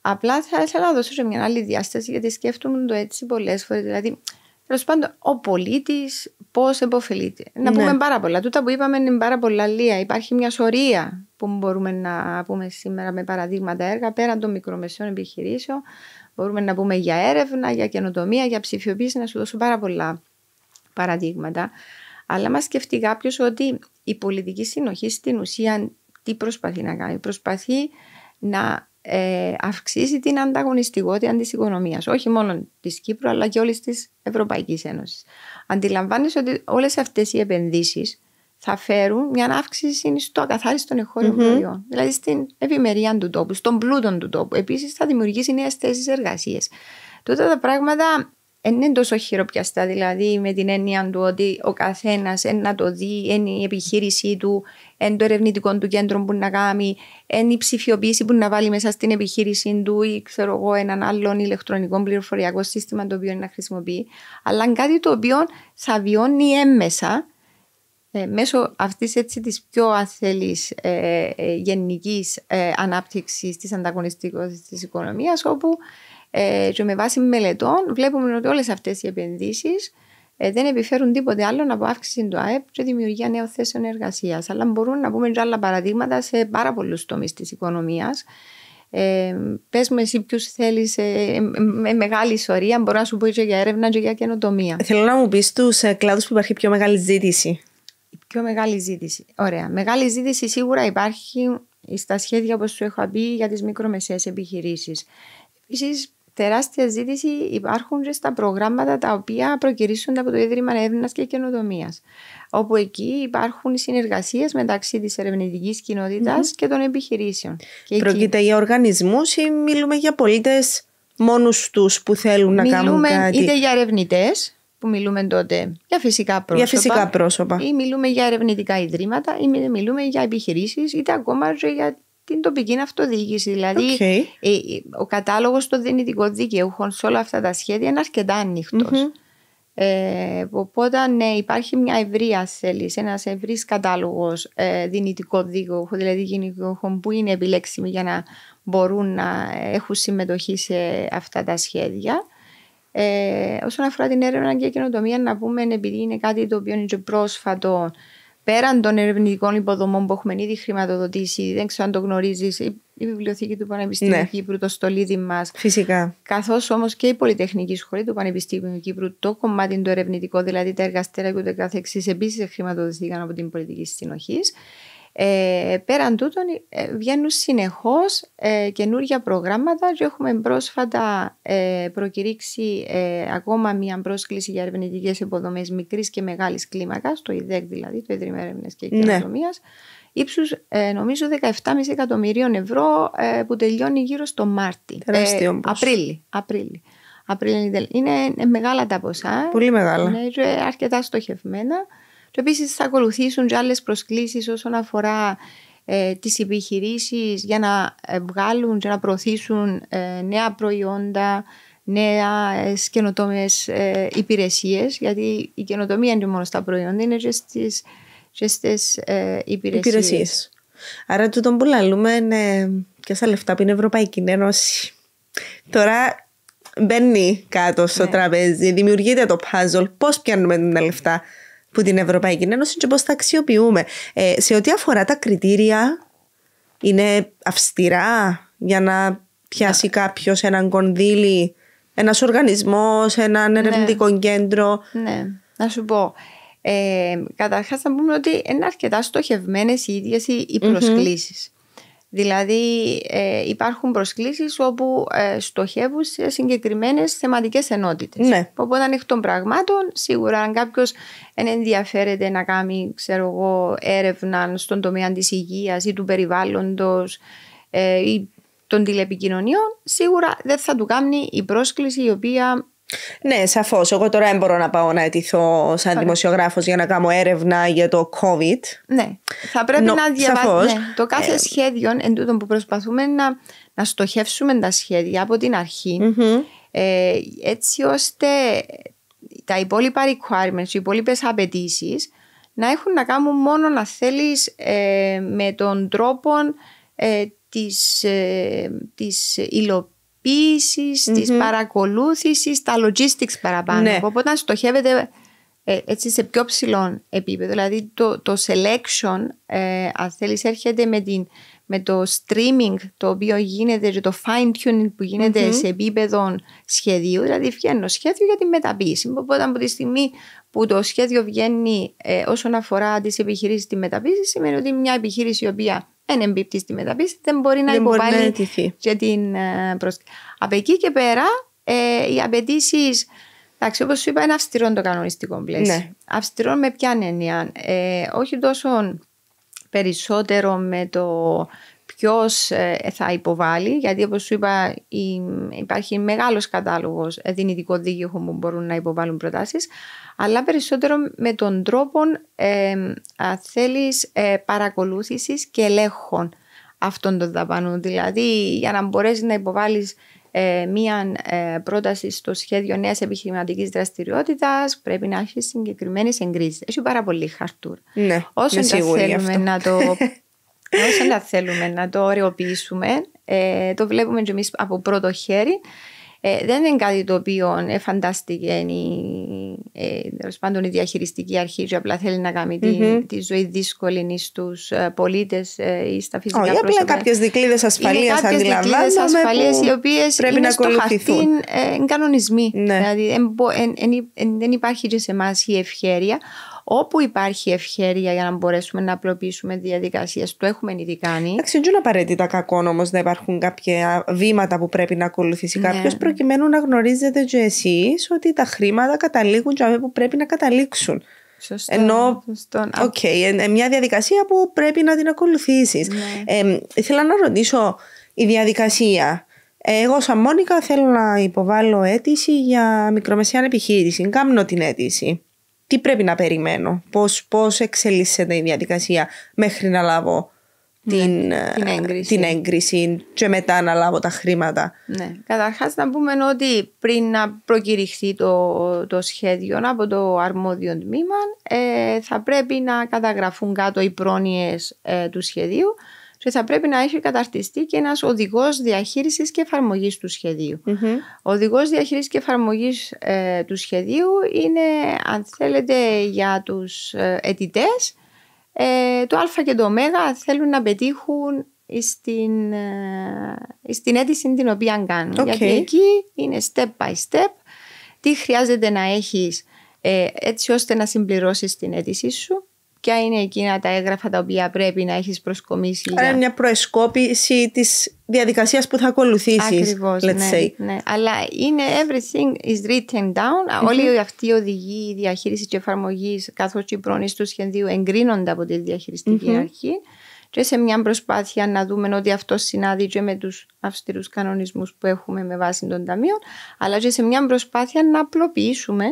Απλά θα ήθελα να δώσω σε μια άλλη διάσταση, γιατί σκέφτομαι το έτσι πολλές φορές. Δηλαδή, τέλος πάντων, ο πολίτης πώς επωφελείται. Να ναι. πούμε πάρα πολλά. Τούτα που είπαμε είναι πάρα πολλά λία. Υπάρχει μια σωρία που μπορούμε να πούμε σήμερα με παραδείγματα έργα πέραν των μικρομεσαίων επιχειρήσεων. Μπορούμε να πούμε για έρευνα, για καινοτομία, για ψηφιοποίηση, να σου δώσω πάρα πολλά παραδείγματα. Αλλά μας σκεφτεί κάποιος ότι η πολιτική συνοχή στην ουσία τι προσπαθεί να κάνει. Προσπαθεί να ε, αυξήσει την ανταγωνιστικότητα της οικονομίας. Όχι μόνο της Κύπρου, αλλά και όλης της Ευρωπαϊκής Ένωσης. Αντιλαμβάνεσαι ότι όλες αυτές οι επενδύσεις θα φέρουν μια αύξηση στο ακαθάριστο εγχώριο mm-hmm. προϊόν. Δηλαδή στην ευημερία του τόπου, στον πλούτο του τόπου. Επίσης θα δημιουργήσει νέες θέσεις εργασίας. Τότε τα πράγματα δεν είναι τόσο χειροπιαστά, δηλαδή με την έννοια του ότι ο καθένας να το δει, είναι η επιχείρησή του, είναι το ερευνητικό του κέντρο που να κάνει, είναι η ψηφιοποίηση που να βάλει μέσα στην επιχείρησή του ή ξέρω εγώ έναν άλλον ηλεκτρονικό πληροφοριακό σύστημα το οποίο είναι να χρησιμοποιεί, αλλά κάτι το οποίο θα βιώνει έμμεσα ε, μέσω αυτής έτσι της πιο αθελής ε, ε, γενικής ε, ανάπτυξης της ανταγωνιστικότητας της οικονομίας όπου ε, και με βάση μελετών βλέπουμε ότι όλες αυτές οι επενδύσεις ε, δεν επιφέρουν τίποτε άλλο από αύξηση του ΑΕΠ και δημιουργία νέων θέσεων εργασίας. Αλλά μπορούν να πούμε και άλλα παραδείγματα σε πάρα πολλούς τομείς της οικονομίας. Ε, Πες μου, εσύ ποιους θέλεις ε, με μεγάλη ιστορία, μπορώ να σου πω και για έρευνα και για καινοτομία. Θέλω να μου πεις στου ε, κλάδους που υπάρχει πιο μεγάλη ζήτηση. Η πιο μεγάλη ζήτηση. Ωραία. Μεγάλη ζήτηση σίγουρα υπάρχει στα σχέδια, όπως σου έχω πει, για τις μικρομεσαίες επιχειρήσεις. Επίσης, τεράστια ζήτηση υπάρχουν και στα προγράμματα τα οποία προκυρήσονται από το Ίδρυμα Έρευνας και Καινοτομίας. Όπου εκεί υπάρχουν συνεργασίες μεταξύ της ερευνητικής και των επιχειρήσεων. Και Πρόκειται εκεί... για οργανισμούς ή μιλούμε για πολίτες μόνους τους που θέλουν να κάνουν κάτι; Είτε για ερευνητές, που μιλούμε τότε για φυσικά πρόσωπα. Για φυσικά πρόσωπα. Ή μιλούμε για ερευνητικά ιδρύματα, ή μιλούμε για επιχειρήσεις, είτε ακόμα και για την τοπική αυτοδιοίκηση. Δηλαδή, okay. Ε, ε, ο κατάλογος των δυνητικών δικαιούχων σε όλα αυτά τα σχέδια είναι αρκετά ανοιχτός. Mm-hmm. Ε, οπότε, ναι, υπάρχει μια ευρεία θέληση, ένας ευρύς κατάλογος ε, δυνητικών δικαιούχων, δηλαδή δικαιούχων που είναι επιλέξιμοι για να μπορούν να έχουν συμμετοχή σε αυτά τα σχέδια. Ε, όσον αφορά την έρευνα και καινοτομία, να πούμε, επειδή είναι κάτι το οποίο είναι πρόσφατο, πέραν των ερευνητικών υποδομών που έχουμε ήδη χρηματοδοτήσει, δεν ξέρω αν το γνωρίζεις, η Βιβλιοθήκη του Πανεπιστήμιου ναι. Κύπρου, το στολίδι μας. Φυσικά. Καθώς όμως και η Πολυτεχνική Σχολή του Πανεπιστήμιου Κύπρου, το κομμάτι του ερευνητικό, δηλαδή τα εργαστήρια και ούτε καθεξής, επίσης χρηματοδοτήθηκαν από την πολιτική συνοχής. Ε, πέραν τούτων ε, βγαίνουν συνεχώς ε, καινούργια προγράμματα και έχουμε πρόσφατα ε, προκηρύξει ε, ακόμα μια πρόσκληση για ερευνητικές υποδομές μικρής και μεγάλης κλίμακας, το ΙΔΕΚ δηλαδή, το Ίδρυμα Έρευνας και Κοινωνίας, ναι. ύψους ε, νομίζω 17,5 εκατομμυρίων ευρώ ε, που τελειώνει γύρω στο Μάρτι. Τεράστιο Απρίλη. Απρίλη. Απρίλη. Είναι μεγάλα τα ποσά. Πολύ μεγάλα. Είναι αρκετά στοχευμένα. Και επίσης θα ακολουθήσουν και άλλες προσκλήσεις όσον αφορά ε, τις επιχειρήσεις για να ε, βγάλουν και να προωθήσουν ε, νέα προϊόντα, νέα καινοτόμες ε, υπηρεσίες γιατί η καινοτομία είναι μόνο στα προϊόντα, είναι και στις, και στις ε, υπηρεσίες. υπηρεσίες. Άρα τούτο που λαλούμε είναι και στα λεφτά που είναι η Ευρωπαϊκή Ένωση. Τώρα μπαίνει κάτω στο ναι. τραπέζι, δημιουργείται το puzzle, πώς πιάνουμε τα λεφτά που την Ευρωπαϊκή Ένωση και πώς τα αξιοποιούμε. Ε, σε ό,τι αφορά τα κριτήρια, είναι αυστηρά για να πιάσει κάποιος έναν κονδύλι, ένας οργανισμός, έναν ναι. ερευνητικό κέντρο. Ναι, να σου πω. Ε, καταρχάς θα πούμε ότι είναι αρκετά στοχευμένες οι ίδιες οι προσκλήσεις. Δηλαδή ε, υπάρχουν προσκλήσεις όπου ε, στοχεύουν σε συγκεκριμένες θεματικές ενότητες. Ναι. Οπότε ανοιχτών των πραγμάτων, σίγουρα αν κάποιος ενδιαφέρεται να κάνει ξέρω εγώ, έρευνα στον τομέα της υγείας ή του περιβάλλοντος ε, ή των τηλεπικοινωνιών, σίγουρα δεν θα του κάνει η πρόσκληση η οποία ναι, σαφώς. Εγώ τώρα δεν μπορώ να πάω να αιτηθώ σαν δημοσιογράφος για να κάνω έρευνα για το COVID. Ναι. Θα πρέπει να διαβάσουμε ναι. το κάθε ε... σχέδιο, εν τούτο που προσπαθούμε να, να στοχεύσουμε τα σχέδια από την αρχη ε, έτσι ώστε τα υπόλοιπα requirements, οι υπόλοιπες απαιτήσεις να έχουν να κάνουν μόνο να θέλεις ε, με τον τρόπο ε, της, ε, της υλοποίηση, mm-hmm. τη παρακολούθησης, τα logistics παραπάνω. Ναι. Οπότε στοχεύεται ε, έτσι σε πιο ψηλό επίπεδο. Δηλαδή το, το selection, ε, αν θέλεις, έρχεται με, την, με το streaming το οποίο γίνεται και το fine tuning που γινεται σε επίπεδο σχεδίου. Δηλαδή βγαίνει σχέδιο για τη μεταποίηση. Οπότε από τη στιγμή που το σχέδιο βγαίνει ε, όσον αφορά τις επιχειρήσεις τη μεταποίηση, σημαίνει ότι μια επιχείρηση η οποία δεν εμπίπτει στη μεταπίση, δεν μπορεί να δεν υποβάλει και την uh, Από εκεί και πέρα, ε, οι απαιτήσεις. Εντάξει, όπως σου είπα, είναι αυστηρό το κανονιστικό πλαίσιο. Ναι. Αυστηρό με ποια έννοια. Ε, όχι τόσο περισσότερο με το ποιος ε, θα υποβάλει, γιατί όπως σου είπα, υπάρχει μεγάλος κατάλογος δυνητικών δίκαιων που μπορούν να υποβάλουν προτάσεις, αλλά περισσότερο με τον τρόπο ε, θέλεις ε, παρακολούθησης και ελέγχων αυτών των δαπανών. Δηλαδή για να μπορέσεις να υποβάλεις ε, μία ε, πρόταση στο σχέδιο νέας επιχειρηματικής δραστηριότητας πρέπει να έχεις συγκεκριμένες εγκρίσεις. Έχει πάρα πολύ χαρτούρα. Ναι, Όσο θέλουμε να το Όσο θέλουμε να το ωρεοποιήσουμε, ε, το βλέπουμε και εμείς από πρώτο χέρι ε, δεν είναι κάτι το οποίο ε, φαντάστηκε η, ε, πάντων η διαχειριστική αρχή και απλά θέλει να κάνει mm-hmm. τη, ζωή δύσκολη στους ε, πολίτες ε, ή στα φυσικά πρόσωπα. Όχι, απλά κάποιες δικλείδες ασφαλείας αντιλαμβάνομαι. ασφαλείας οι οποίες πρέπει είναι να στο χαρτί ε, κανονισμοί. Ναι. Δηλαδή δεν υπάρχει και σε εμάς η ευχέρεια Όπου υπάρχει ευχέρεια για να μπορέσουμε να απλοποιήσουμε διαδικασίες, το έχουμε ήδη κάνει. Εντάξει, δεν είναι απαραίτητα κακό όμως να υπάρχουν κάποια βήματα που πρέπει να ακολουθήσει ναι. κάποιος, προκειμένου να γνωρίζεται και εσείς ότι τα χρήματα καταλήγουν και που πρέπει να καταλήξουν. Σωστό, Ενώ, OK, okay, μια διαδικασία που πρέπει να την ακολουθήσεις. Ναι. Ε, ήθελα να ρωτήσω, η διαδικασία. Εγώ σαν Μόνικα θέλω να υποβάλω αίτηση για μικρομεσαία επιχείρηση. Κάμνω την αίτηση τι πρέπει να περιμένω, πώς, πώς εξελίσσεται η διαδικασία μέχρι να λάβω ναι, την, την, ε, έγκριση. την έγκριση και μετά να λάβω τα χρήματα; Ναι. Καταρχάς να πούμε ότι πριν να προκηρυχθεί το, το σχέδιο από το αρμόδιο τμήμα ε, θα πρέπει να καταγραφούν κάτω οι πρόνοιες ε, του σχεδίου και θα πρέπει να έχει καταρτιστεί και ένας οδηγός διαχείρισης και εφαρμογής του σχεδίου. Ο οδηγός διαχείρισης και εφαρμογής ε, του σχεδίου είναι, αν θέλετε, για τους ε, αιτητές, ε, το α και το ω θέλουν να πετύχουν στην, ε, στην αίτηση την οποία κάνουν. Okay. Γιατί εκεί είναι step by step τι χρειάζεται να έχεις ε, έτσι ώστε να συμπληρώσεις την αίτησή σου ποια είναι εκείνα τα έγγραφα τα οποία πρέπει να έχεις προσκομίσει. Άρα για... μια προεσκόπηση της διαδικασίας που θα ακολουθήσεις. Ακριβώς, let's ναι, say. ναι. Αλλά είναι everything is written down. Όλη αυτή η οδηγή, η διαχείριση και εφαρμογή καθώς και η πρόνηση του σχεδίου εγκρίνονται από τη διαχειριστικη αρχή και σε μια προσπάθεια να δούμε ότι αυτό συνάδει και με τους αυστηρούς κανονισμούς που έχουμε με βάση των ταμείων αλλά και σε μια προσπάθεια να απλοποιήσουμε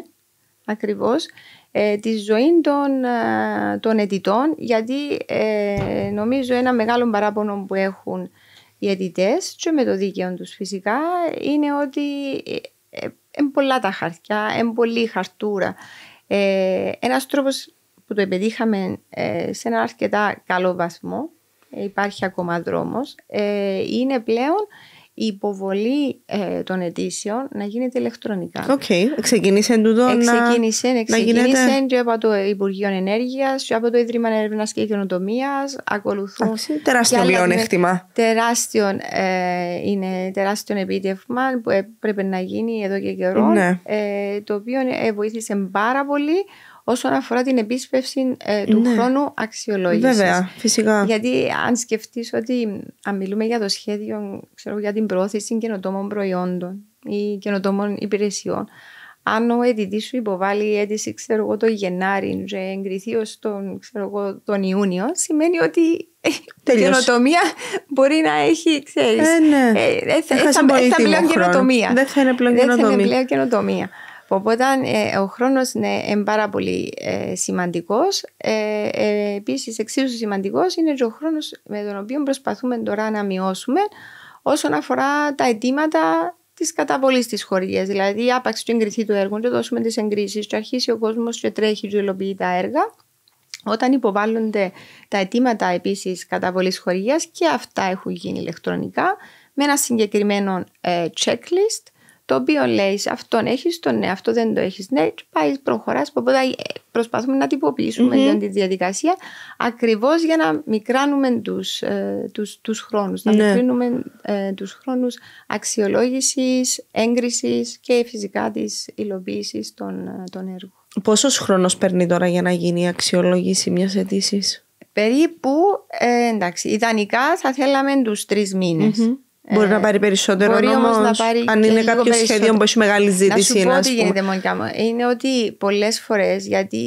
ακριβώς ε, τη ζωή των, ε, των αιτητών γιατί ε, νομίζω ένα μεγάλο παράπονο που έχουν οι αιτητές και με το δίκαιο τους φυσικά είναι ότι είναι πολλά τα χαρτιά, είναι πολλή χαρτούρα. Ε, ένας τρόπος που το επετύχαμε σε ένα αρκετά καλό βαθμό, υπάρχει ακόμα δρόμος, είναι πλέον η υποβολή ε, των αιτήσεων να γίνεται ηλεκτρονικά. Οκ. Okay. Ξεκίνησε τούτο Εξεκίνησε, να, εξεκίνησε να και από το Υπουργείο Ενέργειας και από το Ίδρυμα Έρευνας και Καινοτομίας. Ακολουθούν. Άξι, τεράστιο πλεονέκτημα. Τεράστιο, ε, είναι τεράστιο επίτευγμα που έπρεπε να γίνει εδώ και καιρό. Ναι. Ε, το οποίο ε, βοήθησε πάρα πολύ όσον αφορά την επίσπευση ε, του ναι. χρόνου αξιολόγησης. Βέβαια, φυσικά. Γιατί αν σκεφτείς ότι αν μιλούμε για το σχέδιο ξέρω, για την πρόθεση καινοτόμων προϊόντων ή καινοτόμων υπηρεσιών, αν ο αιτητής σου υποβάλει αίτηση ξέρω εγώ, το Γενάρη και εγκριθεί ως τον, τον Ιούνιο, σημαίνει ότι η καινοτομία μπορεί να έχει, ξέρεις. Ε, ναι. ε, ε, θα, θα, θα, πλέον καινοτομία. Δεν θα είναι πλέον καινοτομία. Δεν θα είναι πλέον καινοτομία. Οπότε ε, ο χρόνος είναι πάρα πολύ ε, σημαντικός. Ε, ε, επίσης εξίσου σημαντικός είναι και ο χρόνος με τον οποίο προσπαθούμε τώρα να μειώσουμε όσον αφορά τα αιτήματα της καταβολής της χορηγίας. Δηλαδή, άπαξ του εγκριθεί το έργο, και δώσουμε τις εγκρίσεις, και αρχίσει ο κόσμος και τρέχει και υλοποιεί τα έργα. Όταν υποβάλλονται τα αιτήματα επίσης καταβολής χορηγίας και αυτά έχουν γίνει ηλεκτρονικά με ένα συγκεκριμένο ε, checklist το οποίο λέει αυτόν έχεις το ναι, αυτό δεν το έχεις ναι, πάει προχωράς. Οπότε ε, προσπαθούμε να τυποποιήσουμε mm-hmm. τη διαδικασία ακριβώς για να μικράνουμε τους ε, τους, τους χρόνους, να ναι. μικρύνουμε ε, τους χρόνους αξιολόγησης, έγκρισης και φυσικά της υλοποίησης των, ε, των έργων. Πόσος χρόνος παίρνει τώρα για να γίνει η αξιολόγηση μιας αιτήση. Περίπου, ε, εντάξει, ιδανικά θα θέλαμε τους τρεις μήνες. Mm-hmm. Μπορεί να πάρει περισσότερο Μπορεί όμως, να πάρει αν είναι κάποιος σχέδιο που έχει μεγάλη ζήτηση. Να σου πω ότι γίνεται μόνο Είναι ότι πολλές φορές, γιατί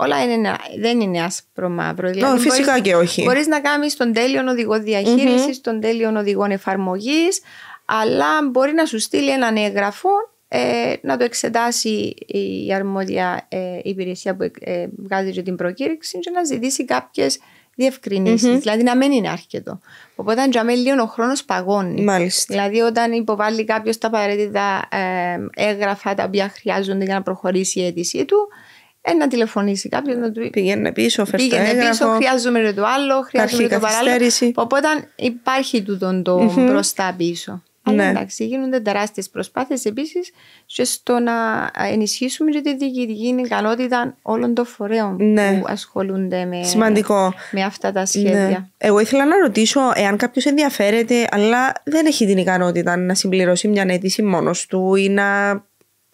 όλα είναι, δεν είναι άσπρο μαύρο. Δηλαδή φυσικά μπορείς, και όχι. Μπορείς να κάνεις τον τέλειο οδηγό διαχείρισης, mm-hmm. τον τέλειο οδηγό εφαρμογής, αλλά μπορεί να σου στείλει έναν έγγραφο ε, να το εξετάσει η αρμόδια ε, υπηρεσία που ε, βγάζει την προκήρυξη και να ζητήσει κάποιες διευκρινήσεις. Mm-hmm. Δηλαδή να μην είναι αρκετό. Οπότε αν τζαμί λίγο ο χρόνος παγώνει. Μάλιστα. Δηλαδή όταν υποβάλλει κάποιος τα απαραίτητα ε, έγγραφα τα οποία χρειάζονται για να προχωρήσει η αίτησή του, ε, να τηλεφωνήσει κάποιος να του Πήγαινε πίσω, φέρει Πήγαινε έγγραφο, πίσω, χρειάζομαι το άλλο, χρειάζομαι το παράλληλο. Οπότε υπάρχει τούτο το mm-hmm. μπροστά πίσω. Αλλά ναι. εντάξει, γίνονται τεράστιες προσπάθειες επίσης και στο να ενισχύσουμε και τη διοικητική ικανότητα όλων των φορέων ναι. που ασχολούνται με, Σημαντικό. με αυτά τα σχέδια. Ναι. Εγώ ήθελα να ρωτήσω εάν κάποιος ενδιαφέρεται, αλλά δεν έχει την ικανότητα να συμπληρώσει μια αίτηση μόνος του ή να,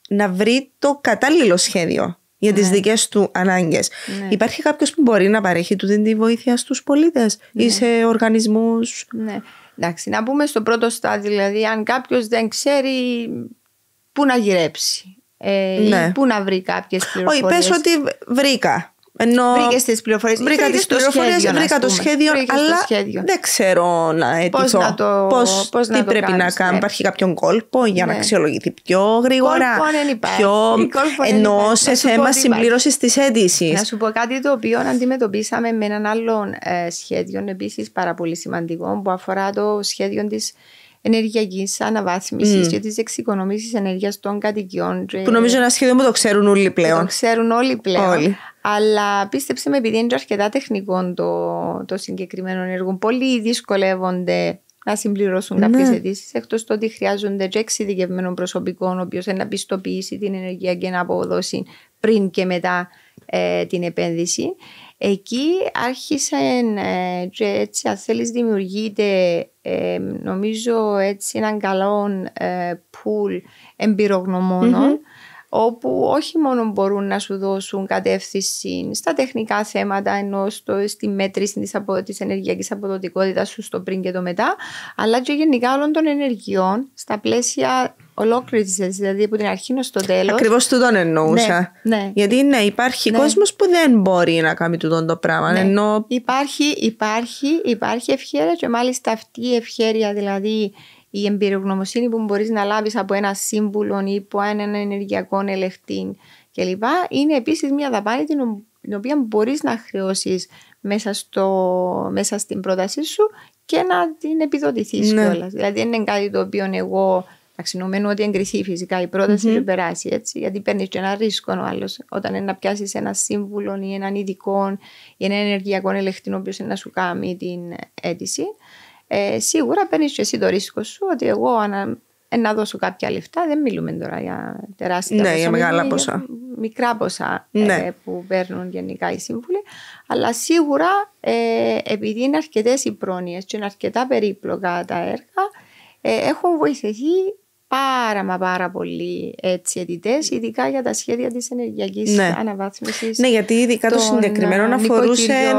να βρει το κατάλληλο σχέδιο για τις ναι. δικές του ανάγκες. Ναι. Υπάρχει κάποιος που μπορεί να παρέχει του τη βοήθεια στους πολίτες ή ναι. σε οργανισμούς; Ναι. Εντάξει, να πούμε στο πρώτο στάδιο, δηλαδή αν κάποιος δεν ξέρει πού να γυρέψει ε, ναι. ή πού να βρει κάποιες πληροφορίες. Όχι, πες ότι βρήκα. Ενώ βρήκες τις πληροφορίες. Βρήκα τις πληροφορίες, βρήκα το σχέδιο, αλλά το σχέδιο. δεν ξέρω να αιτηθώ. Πώς το, πώς, πώς τι να πρέπει κάνεις, να κάνω. Ναι. Υπάρχει κάποιον κόλπο για ναι. να αξιολογηθεί πιο γρήγορα. Πιο... Ενώ σε θέμα συμπλήρωσης της αίτησης. Να σου πω κάτι το οποίο αντιμετωπίσαμε με έναν άλλο ε, σχέδιο επίσης πάρα πολύ σημαντικό που αφορά το σχέδιο της ενεργειακής αναβάθμισης mm. και της εξοικονομήσης ενέργειας των κατοικιών. Που νομίζω είναι ένα σχέδιο που το ξέρουν όλοι πλέον. Το ξέρουν όλοι πλέον. Όλοι. Αλλά πίστεψε με, επειδή είναι αρκετά τεχνικό το, το συγκεκριμένο έργο, πολλοί δυσκολεύονται να συμπληρώσουν κάποιες ναι. αιτήσεις, εκτός το ότι χρειάζονται και εξειδικευμένο προσωπικό, ο οποίος να πιστοποιήσει την ενεργεία και να αποδώσει πριν και μετά ε, την επένδυση. Εκεί άρχισε ε, και έτσι αν θέλεις δημιουργείται ε, νομίζω έτσι έναν καλό ε, pool εμπειρογνωμόνων όπου όχι μόνο μπορούν να σου δώσουν κατεύθυνση στα τεχνικά θέματα ενώ στο, στη μέτρηση της, απο, της ενεργειακής αποδοτικότητας σου στο πριν και το μετά αλλά και γενικά όλων των ενεργειών στα πλαίσια ολόκληρης της δηλαδή από την αρχή ως το τέλος. Ακριβώς τούτον εννοούσα. Ναι, ναι. Γιατί ναι, υπάρχει ναι. κόσμος που δεν μπορεί να κάνει τούτον το πράγμα. Ναι. Ενώ... Υπάρχει, υπάρχει, υπάρχει ευχαίρεια και μάλιστα αυτή η ευχαίρεια, δηλαδή η εμπειρογνωμοσύνη που μπορείς να λάβεις από ένα σύμβουλο ή από έναν ενεργειακό ελεκτή κλπ. Είναι επίσης μια δαπάνη την, την οποία μπορείς να χρεώσεις μέσα, μέσα στην πρότασή σου και να την επιδοτηθείς ναι. κιόλας. Δηλαδή, δεν είναι κάτι το οποίο εγώ Αξινομένου ότι εγκριθεί φυσικά η πρόταση mm-hmm. και περάσει έτσι, γιατί παίρνεις και ένα ρίσκο ο άλλος. Όταν είναι να πιάσεις ένα σύμβουλο ή έναν ειδικό ή ένα ενεργειακό ελεκτή, ο οποίος είναι να σου κάνει την αίτηση, ε, σίγουρα παίρνεις και εσύ το ρίσκο σου ότι εγώ αν να δώσω κάποια λεφτά, δεν μιλούμε τώρα για τεράστια ναι, ποσά. για μεγάλα ποσά. μικρά ποσά ε, ναι. που παίρνουν γενικά οι σύμβουλοι. Αλλά σίγουρα ε, επειδή είναι αρκετές οι πρόνοιες και είναι αρκετά περίπλοκα τα έργα, ε, έχουν βοηθηθεί πάρα μα πάρα πολλοί έτσι αιτητές, ειδικά για τα σχέδια της ενεργειακής ναι. αναβάθμισης. Ναι, γιατί ειδικά το συγκεκριμένο αφορούσε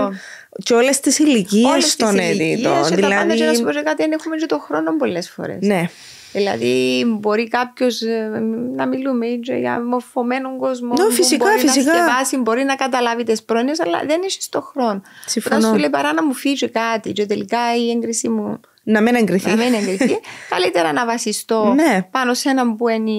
και όλες τις ηλικίες των αιτητών. Δηλαδή... Και τα πάντα και να σου πω κάτι, δεν έχουμε και το χρόνο πολλές φορές. Ναι. Δηλαδή, μπορεί κάποιος ε, να μιλούμε για μορφωμένο κόσμο. Ναι, φυσικά, μπορεί φυσικά. να σκεφάσει, μπορεί να καταλάβει τις πρόνοιες, αλλά δεν έχει το χρόνο. Συμφωνώ. Όταν σου λέει παρά να μου φύγει κάτι, και τελικά η έγκρισή μου να μην εγκριθεί. Να μην εγκριθεί. Καλύτερα να βασιστώ ναι. πάνω σε έναν που είναι,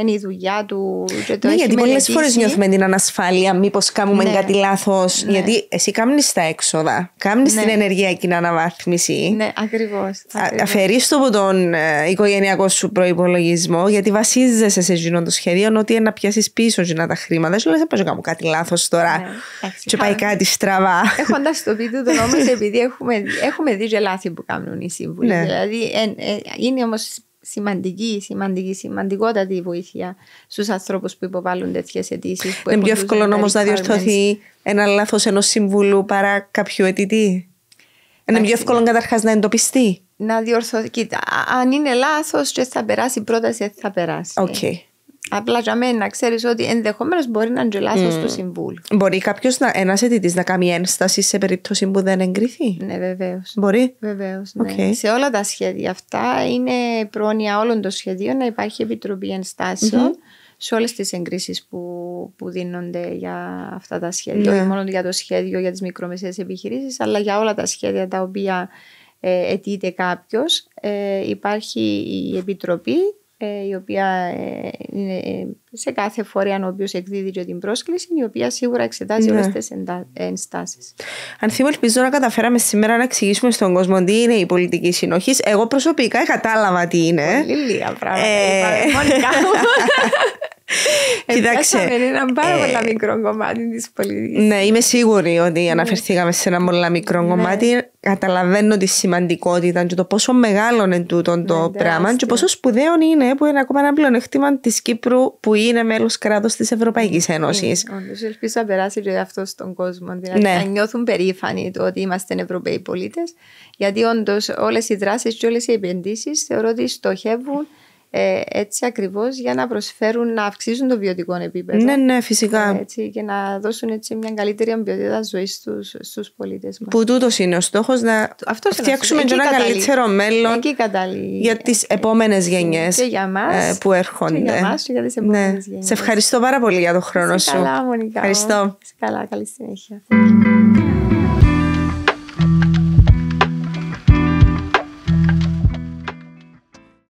είναι η δουλειά του. Και το ναι, έχει γιατί πολλές φορές νιώθουμε την ανασφάλεια, μήπως κάνουμε Ναι. κάτι λάθος. Ναι. Γιατί εσύ κάνει τα έξοδα, κάνει Ναι. την ενεργειακή αναβάθμιση. Ναι, ακριβώς. Αφαιρείς το από τον ε, οικογενειακό σου προπολογισμό, γιατί βασίζεσαι σε εκείνο το σχέδιο ότι να πιάσεις πίσω εκείνα τα χρήματα. Σου λε, δεν πάω να κάνω κάτι λάθος τώρα. Ναι, εντάξει. Και πάει κάτι στραβά. Έχοντας το πει τούτο όμως, επειδή έχουμε, έχουμε δει και λάθη που κάνουν οι σύμβουλοι. Ναι. Δηλαδή, ε, ε, είναι όμως σημαντική, σημαντική, σημαντικότατη η βοήθεια στους ανθρώπους που υποβάλλουν τέτοιες αιτήσεις. Είναι πιο εύκολο όμως να διορθωθεί ένα λάθος ενός συμβούλου παρά κάποιου αιτητή; Είναι πιο Εντάξει. εύκολο καταρχάς να εντοπιστεί; Να διορθωθεί. Κοίτα, α- αν είναι λάθος και θα περάσει η πρόταση, δεν θα περάσει. Οκ. Απλά για μένα να ξέρεις ότι ενδεχομένως μπορεί να είναι και λάθος Μμ. του συμβούλου. Μπορεί κάποιος, ένας αιτητής, να κάνει ένσταση σε περίπτωση που δεν εγκριθεί; Ναι, βεβαίως. Μπορεί; Βεβαίως. Ναι. Οκ. Σε όλα τα σχέδια αυτά είναι πρόνοια όλων των σχεδίων να υπάρχει επιτροπή ενστάσεων σε όλες τις εγκρίσεις που, που δίνονται για αυτά τα σχέδια. Ναι. Όχι μόνο για το σχέδιο για τις μικρομεσαίες επιχειρήσεις, αλλά για όλα τα σχέδια τα οποία ε, αιτείται κάποιος. Ε, υπάρχει η επιτροπή. Ε, η οποία ε, είναι ε, σε κάθε φορέα ο οποίος εκδίδει και την πρόσκληση, η οποία σίγουρα εξετάζει Ναι. όλες τις εντα- ενστάσεις. Ανθίμω, ελπίζω να καταφέραμε σήμερα να εξηγήσουμε στον κόσμο τι είναι η πολιτική συνοχής. Εγώ προσωπικά κατάλαβα τι είναι. Πολύ λίγα πράγματα. Ε. είπαμε, μόνικα μου. Κοίταξε, Επιάσαμε ένα πάρα ε, πολύ μικρό κομμάτι της πολιτικής. Ναι, είμαι σίγουρη ότι αναφερθήκαμε σε ένα πολύ μικρό κομμάτι. Καταλαβαίνω τη σημαντικότητα και το πόσο μεγάλο είναι τούτο το Ναι, πράγμα και τεράστιο. πόσο σπουδαίο είναι που είναι ακόμα ένα πλεονέκτημα της Κύπρου που είναι μέλος κράτο της Ευρωπαϊκής Ένωσης. Όντως, ελπίζω να περάσει και αυτό στον κόσμο. Δηλαδή, Ναι. να νιώθουν περήφανοι το ότι είμαστε Ευρωπαίοι πολίτες. Γιατί όντως όλες οι δράσεις και όλες οι επενδύσεις θεωρώ ότι στοχεύουν ε, έτσι ακριβώς για να προσφέρουν, να αυξήσουν το βιωτικό επίπεδο. Ναι, ναι, φυσικά. Έτσι, και να δώσουν έτσι μια καλύτερη ποιότητα ζωής στους, στους πολίτες μας. Που τούτος είναι ο στόχος να Αυτός είναι ο φτιάξουμε στόχος. και ένα Εκεί καταλήγει. καλύτερο μέλλον Εκεί καταλήγει. για τις επόμενες γενιές Και για μας. που έρχονται. Και για μας και για τις επόμενες ναι. γενιές. Σε ευχαριστώ πάρα πολύ για τον χρόνο Σε σου. καλά, Μονικά. μου. Ευχαριστώ. Σε καλά, καλή συνέχεια.